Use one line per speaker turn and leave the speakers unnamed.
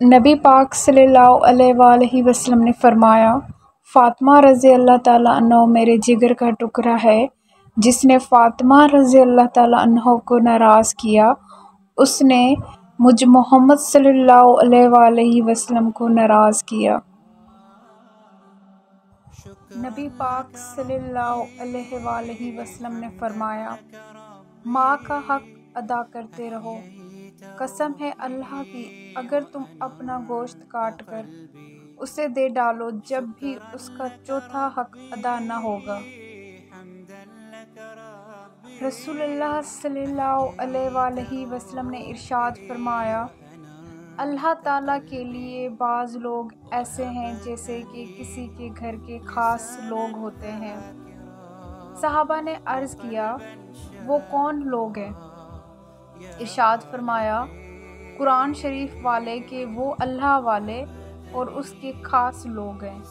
नबी पाक सल्लल्लाहु वसल्लम ने फ़रमाया, फ़ातिमा रज़ी अल्लाह ताला मेरे जिगर का टुकड़ा है। जिसने फ़ातिमा रज़ी अल्लाह ताला को नाराज़ किया, उसने मुझ मोहम्मद सल्लल्लाहु अलैहि वसल्लम को नाराज़ किया। नबी पाक सल्लल्लाहु अलैहि वसल्लम ने फ़रमाया, माँ का हक़ अदा करते रहो। कसम है अल्लाह की, अगर तुम अपना गोश्त काट कर उसे दे डालो, जब भी उसका चौथा हक अदा न होगा। अलैहि वसल्लम ने इरशाद फरमाया, अल्लाह ताला के लिए बाज़ लोग ऐसे हैं जैसे कि किसी के घर के ख़ास लोग होते हैं। साहबा ने अर्ज़ किया, वो कौन लोग हैं? इरशाद फरमाया कुरान शरीफ वाले के वो अल्लाह वाले और उसके ख़ास लोग हैं।